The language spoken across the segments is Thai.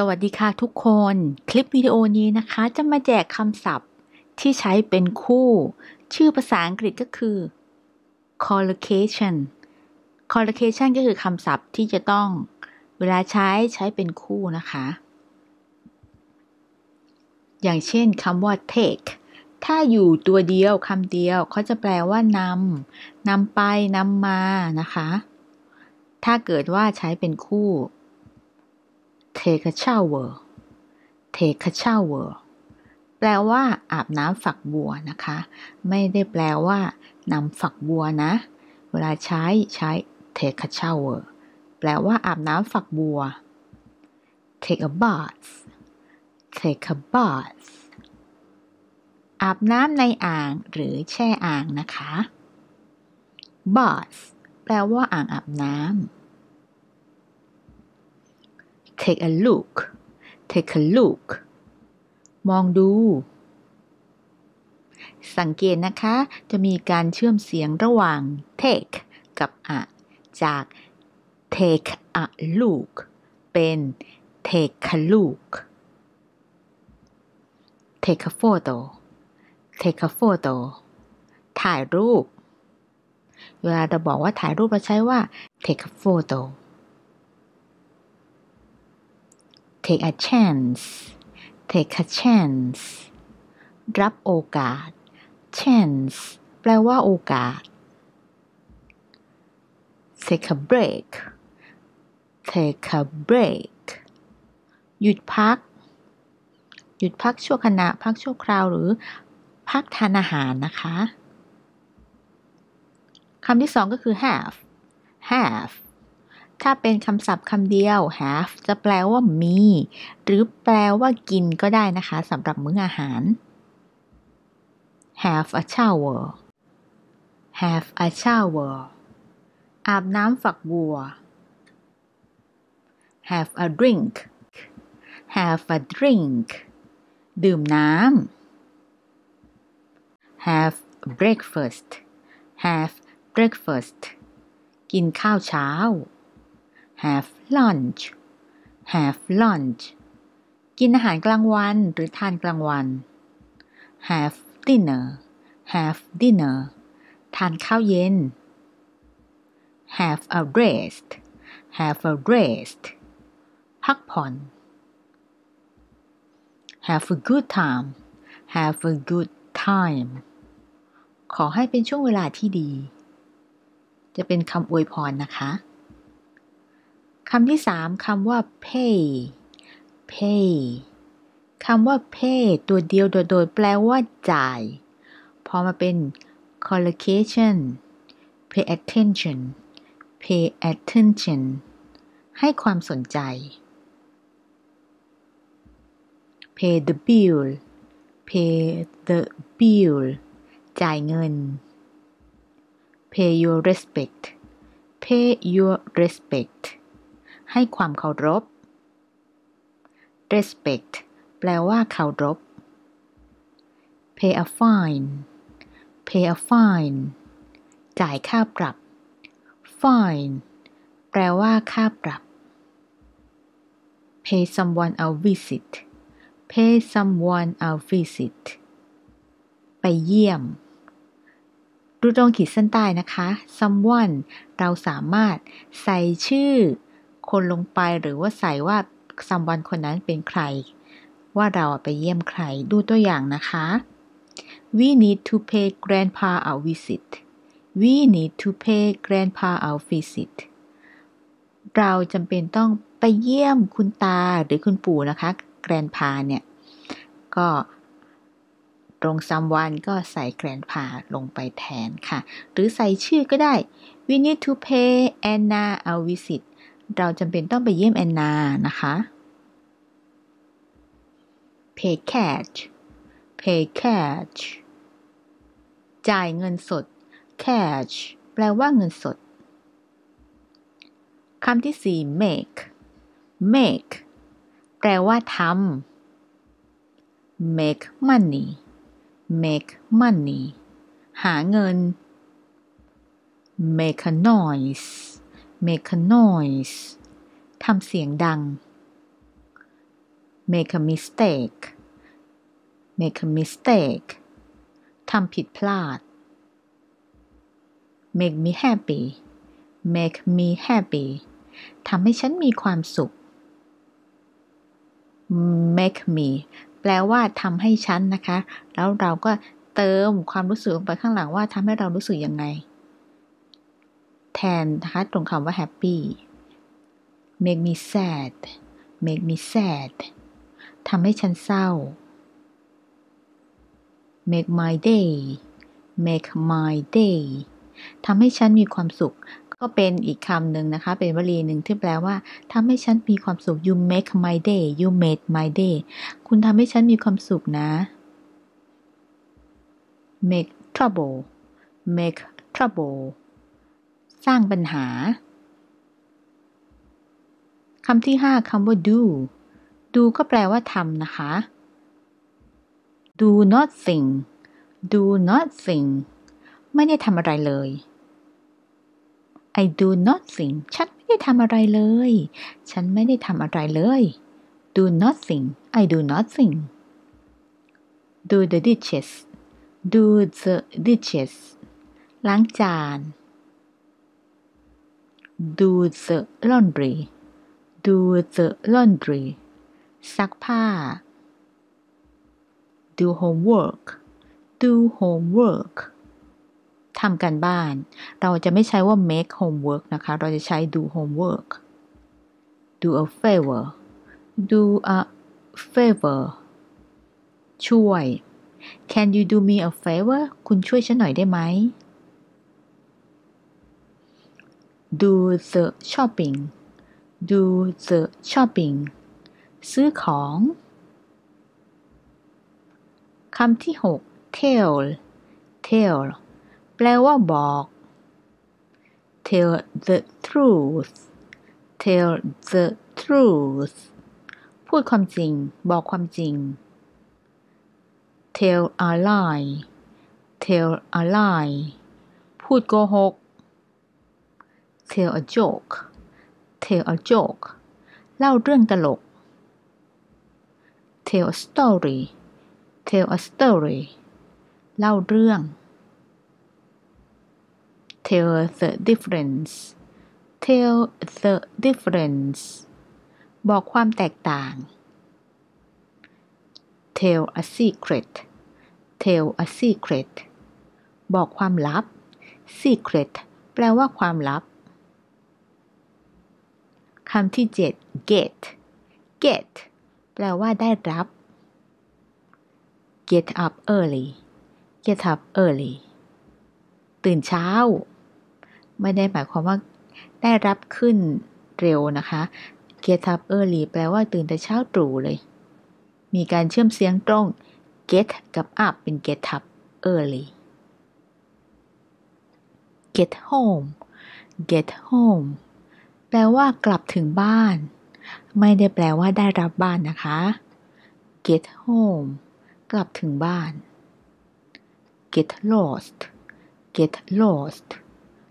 สวัสดีค่ะทุกคน คลิปวิดีโอนี้นะคะ จะมาแจกคำศัพท์ที่ใช้เป็นคู่ ชื่อภาษาอังกฤษก็คือ collocation collocation ก็คือคำศัพท์ที่จะต้องเวลาใช้ใช้เป็นคู่นะคะ อย่างเช่นคำว่า take ถ้าอยู่ตัวเดียวคำเดียวเขาจะแปลว่านำนำไปนำมานะคะ ถ้าเกิดว่าใช้เป็นคู่ take a shower take a shower แปลว่า อาบน้ำฝักบัวนะคะ ไม่ได้แปลว่านำฝักบัวนะ เวลาใช้ใช้ take a shower แปลว่า อาบน้ำฝักบัว take a bath take a bath อาบน้ำในอ่างหรือแช่อ่างนะคะ bath แปลว่าอ่างอาบน้ำ take a look take a look มองดู สังเกตนะคะ จะมีการเชื่อมเสียงระหว่าง take กับ a จาก take a look เป็น take a look take a photo take a photo ถ่ายรูป เวลาเราบอกว่าถ่ายรูปเราใช้ว่า take a photo take a chance take a chance รับโอกาส chance แปลว่าโอกาส take a break take a break หยุดพัก หยุดพักชั่วขณะ พักชั่วคราวหรือ พักทานอาหารนะคะ คำที่สองก็คือ have have ถ้าเป็นคำศัพท์คำเดียว have จะแปลว่ามี หรือแปลว่ากินก็ได้นะคะสำหรับมื้ออาหาร have a shower have a shower อาบน้ำฝักบัว have a drink have a drink ดื่มน้ำ have breakfast have breakfast กินข้าวเช้า have lunch have lunch กินอาหารกลางวันหรือทานกลางวัน have dinner have dinner ทานข้าวเย็น have a rest have a rest พักผ่อน have a good time have a good time ขอให้เป็นช่วงเวลาที่ดี จะเป็นคำอวยพรนะคะ คำที่สามคำว่า pay pay คำว่า pay ตัวเดียวโดยแปลว่าจ่าย พอมาเป็น collocation pay attention pay attention ให้ความสนใจ pay the bill pay the bill จ่ายเงิน pay your respect pay your respect ให้ความเคารพ respect แปลว่าเคารพ pay a fine pay a fine จ่ายค่าปรับ fine แปลว่าค่าปรับ pay someone a visit pay someone a visit ไปเยี่ยม ดูตรงขีดเส้นใต้นะคะ someone เราสามารถใส่ชื่อ คนลงไปหรือว่าใส่ว่าซัมวันคนนั้นเป็นใคร ว่าเราไปเยี่ยมใครดูตัวอย่างนะคะ we need to pay grandpa a visit we need to pay grandpa a visit เราจำเป็นต้องไปเยี่ยมคุณตาหรือคุณปู่นะคะ grandpa เนี่ย ก็ตรงซัมวันก็ใส่ grandpa ลงไปแทนค่ะ หรือใส่ชื่อก็ได้ we need to pay Anna a visit เราจำเป็นต้องไปเยี่ยมแอนนานะคะ pay cash pay cash จ่ายเงินสด cash แปลว่าเงินสด คำที่สี่ make make แปลว่าทำ make money make money หาเงิน make a noise make a noise ทำเสียงดัง make a mistake make a mistake ทำผิดพลาด make me happy make me happy ทำให้ฉันมีความสุข make me แปลว่าทำให้ฉันนะคะ แล้วเราก็เติมความรู้สึกลงไปข้างหลังว่าทำให้เรารู้สึกยังไง แทนนะคะตรงคำว่า happy make me sad make me sad ทำให้ฉันเศร้า make my day make my day ทำให้ฉันมีความสุข ก็เป็นอีกคำหนึ่งนะคะ เป็นวลีหนึ่งที่แปลว่าทำให้ฉันมีความสุข you make my day you made my day คุณทำให้ฉันมีความสุขนะ make trouble make trouble สร้างปัญหาคำที่ห้าคำว่า do do ก็แปลว่าทำนะคะ do nothing do nothing ไม่ได้ทำอะไรเลย I do nothing ฉันไม่ได้ทำอะไรเลย ฉันไม่ได้ทำอะไรเลย do nothing I do nothing do the dishes do the dishes ล้างจาน do the laundry do the laundry ซักผ้า do homework do homework ทำกันบ้าน เราจะไม่ใช้ว่า make homework นะคะ เราจะใช้ do homework do a favor do a favor ช่วย can you do me a favor คุณช่วยฉันหน่อยได้ไหม do the shopping do the shopping ซื้อของคำที่ 6 tell tell แปลว่าบอก tell the truth tell the truth พูดความจริง บอกความจริง tell a lie tell a lie พูดโกหก tell a joke tell a joke เล่าเรื่องตลก tell a story tell a story เล่าเรื่อง tell the difference tell the difference บอกความแตกต่าง tell a secret tell a secret บอกความลับ secret แปลว่าความลับ คำที่ 7 get get แปลว่าได้รับ get up early get up early ตื่นเช้า ไม่ได้หมายความว่าได้รับขึ้นเร็วนะคะ get up early แปลว่าตื่นแต่เช้าตรู่เลย มีการเชื่อมเสียงตรง get กับ up เป็น get up early get home get home แปลว่ากลับถึงบ้าน ไม่ได้แปลว่าได้รับบ้านนะคะ get home กลับถึงบ้าน get lost get lost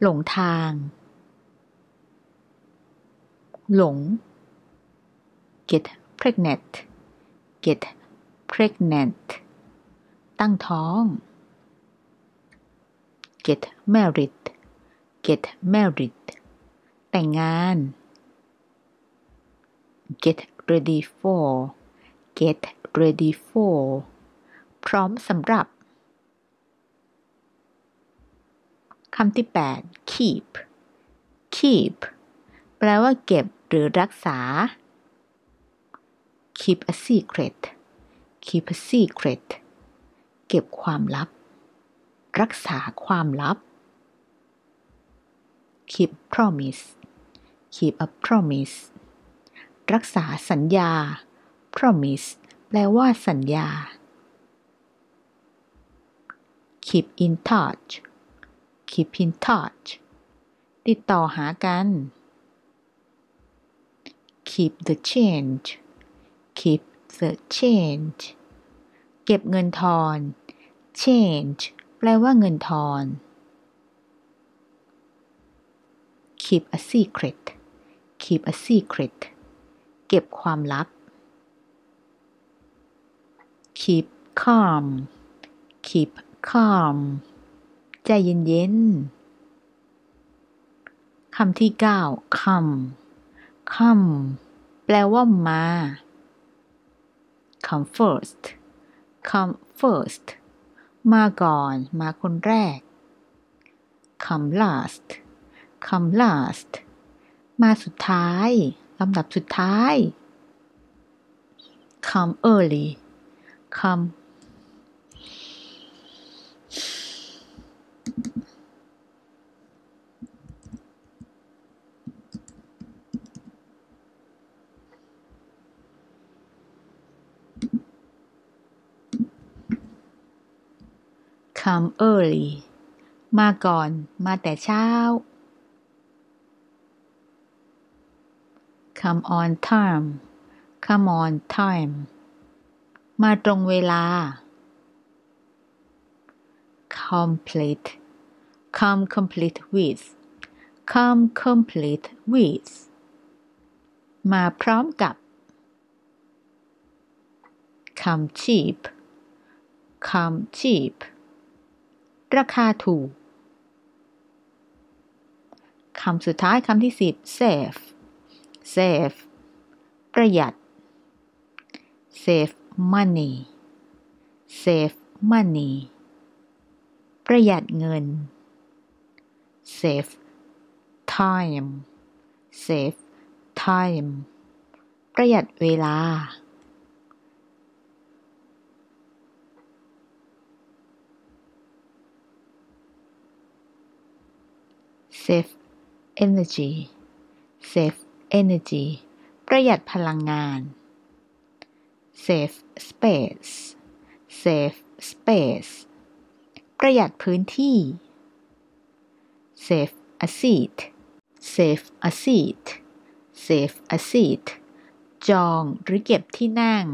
หลงทาง หลง get pregnant get pregnant ตั้งท้อง get married get married แต่งงาน get ready for get ready for พร้อมสำหรับคำที่ 8 keep keep แปลว่าเก็บหรือรักษา keep a secret keep a secret เก็บความลับ รักษาความลับ keep promise keep a promise รักษาสัญญา promise แปลว่าสัญญา keep in touch keep in touch ติดต่อหากัน keep the change keep the change เก็บเงินทอน change แปลว่าเงินทอน keep a secret keep a secret เก็บความลับ keep calm keep calm ใจเย็นๆ คำที่เก้า come come แปลว่ามา come first come first มาก่อน มาคนแรก come last come last มาสุดท้ายลำดับสุดท้าย come early come come early มาก่อน มาแต่เช้า come on time come on time มาตรงเวลา complete come complete with come complete with มาพร้อมกับ come cheap come cheap ราคาถูก คำสุดท้ายคำที่สิบ save save ประหยัด save money save money ประหยัดเงิน save time save time ประหยัดเวลา save energy save energy ประหยัดพลังงาน save space save space ประหยัดพื้นที่ save a seat save a seat save a seat จองหรือเก็บที่นั่ง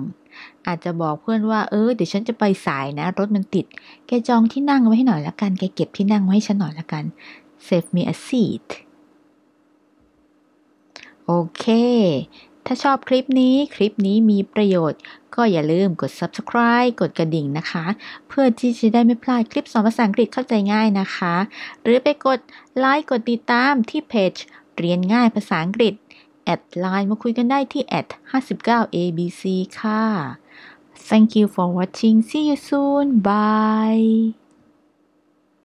อาจจะบอกเพื่อนว่า เออ เดี๋ยวฉันจะไปสายนะ รถมันติด แกจองที่นั่งไว้ให้หน่อยละกัน แกเก็บที่นั่งไว้ให้ฉันหน่อยละกัน save me a seat โอเค ถ้าชอบคลิปนี้คลิปนี้มีประโยชน์ ก็อย่าลืมกด subscribe กดกระดิ่งนะคะ เพื่อที่จะได้ไม่พลาดคลิปสอนภาษาอังกฤษเข้าใจง่ายนะคะ หรือไปกดไลค์กดติดตามที่เพจเรียนง่ายภาษาอังกฤษแอดไลน์มาคุยกันได้ที่ at 59 abc ค่ะ Thank you for watching see you soon bye